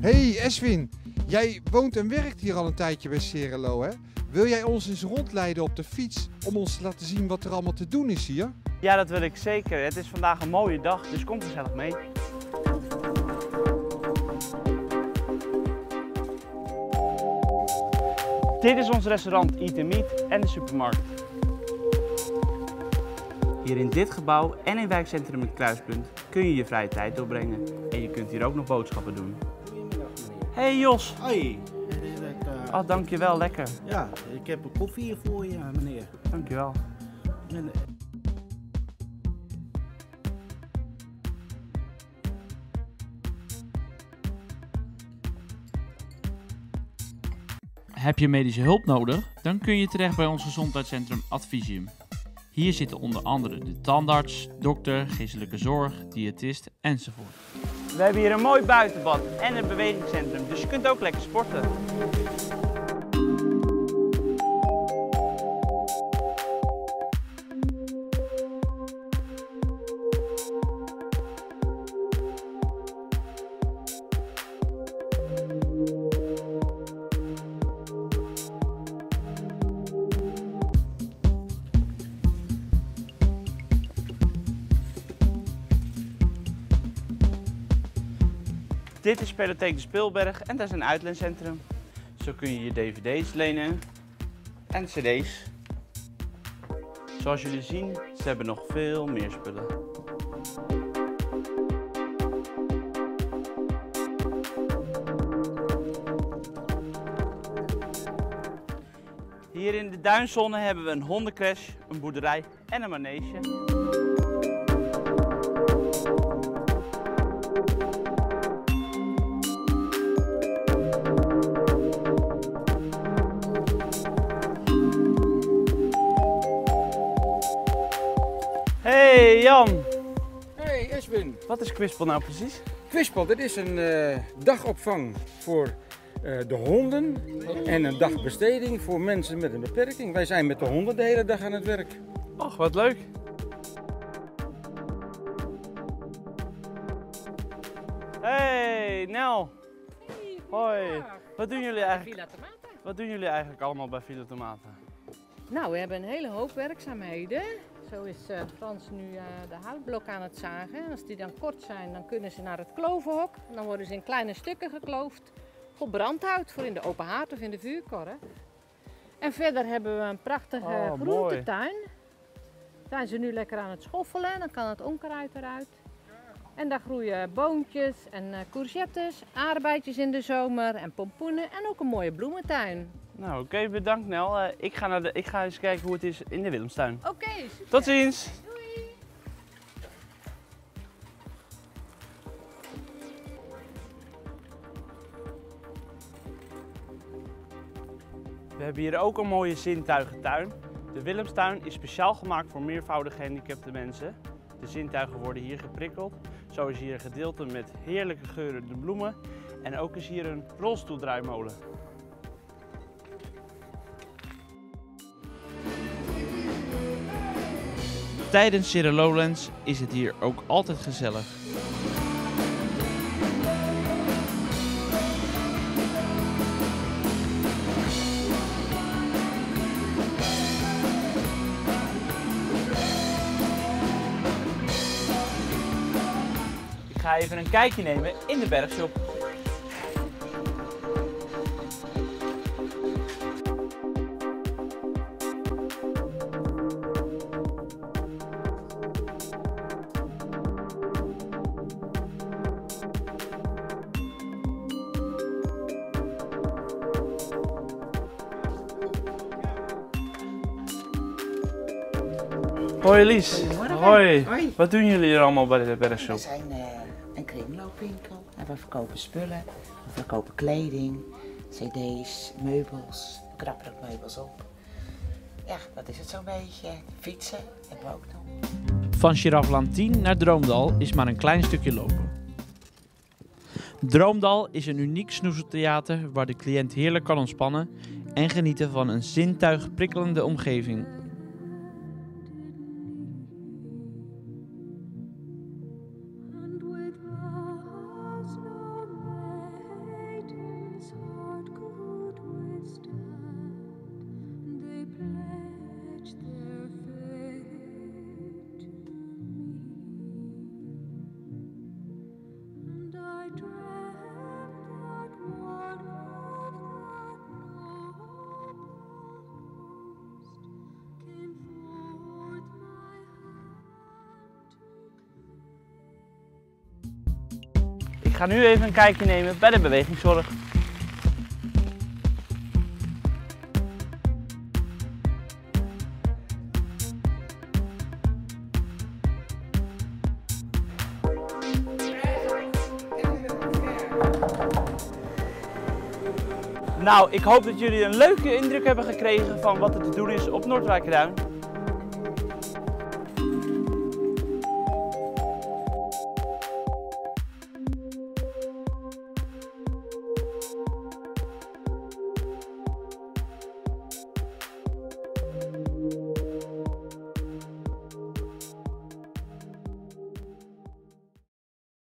Hey Eswin, jij woont en werkt hier al een tijdje bij Cerelo, hè? Wil jij ons eens rondleiden op de fiets om ons te laten zien wat er allemaal te doen is hier? Ja, dat wil ik zeker. Het is vandaag een mooie dag, dus kom gezellig mee. Dit is ons restaurant Eat Meat en de supermarkt. Hier in dit gebouw en in wijkcentrum Het Kruispunt kun je je vrije tijd doorbrengen. En je kunt hier ook nog boodschappen doen. Hey Jos! Hoi. Uh, Oh, dankjewel, lekker. ja, ik heb een koffie hier voor je, meneer. Dankjewel. En, Heb je medische hulp nodig? Dan kun je terecht bij ons gezondheidscentrum Advisium. Hier zitten onder andere de tandarts, dokter, geestelijke zorg, diëtist enzovoort. We hebben hier een mooi buitenbad en een bewegingscentrum, dus je kunt ook lekker sporten. Dit is Spelotheek de Speelberg en dat is een uitleencentrum. Zo kun je je dvd's lenen en cd's. Zoals jullie zien, ze hebben nog veel meer spullen. Hier in de duinzone hebben we een hondencrash, een boerderij en een manege. Jan, Hey Eswin, wat is Quispel nou precies? Kwispel, dit is een eh, dagopvang voor eh, de honden en een dagbesteding voor mensen met een beperking. Wij zijn met de honden de hele dag aan het werk. Och, wat leuk. Hey Nel, hoi. Wat doen jullie eigenlijk? Villa Tomaten. Wat doen jullie eigenlijk allemaal bij Villa Tomaten? Nou, we hebben een hele hoop werkzaamheden. Zo is eh, Frans nu eh, de houtblok aan het zagen. En als die dan kort zijn, dan kunnen ze naar het klovenhok. En dan worden ze in kleine stukken gekloofd voor brandhout, voor in de open haard of in de vuurkorren. En verder hebben we een prachtige Oh, mooi. groentetuin. Zijn ze nu lekker aan het schoffelen, dan kan het onkruid eruit. En daar groeien boontjes en eh, courgettes, aardbeidjes in de zomer en pompoenen en ook een mooie bloementuin. Nou, oké, bedankt Nel. Eh, ik, ga naar de, ik ga eens kijken hoe het is in de Willemstuin. Oké. Tot ziens! Doei. We hebben hier ook een mooie zintuigentuin. De Willemstuin is speciaal gemaakt voor meervoudig gehandicapte mensen. De zintuigen worden hier geprikkeld. Zo is hier een gedeelte met heerlijke geurende bloemen. En ook is hier een rolstoeldraaimolen. Tijdens Cirre Lowlands is het hier ook altijd gezellig. Ik ga even een kijkje nemen in de bergshop. Hoi Lies. Hoi. Hoi. Wat doen jullie hier allemaal bij de We bergshop? zijn eh, een kringloopwinkel en we verkopen spullen, we verkopen kleding, cd's, meubels, we knappen ook meubels op. Ja, dat is het zo'n beetje. Fietsen hebben we ook nog. Van Girafland 10 naar Droomdal is maar een klein stukje lopen. Droomdal is een uniek snoezeltheater waar de cliënt heerlijk kan ontspannen en genieten van een zintuig prikkelende omgeving. Ga nu even een kijkje nemen bij de bewegingszorg. Nou, ik hoop dat jullie een leuke indruk hebben gekregen van wat er te doen is op Noordwijkerduin.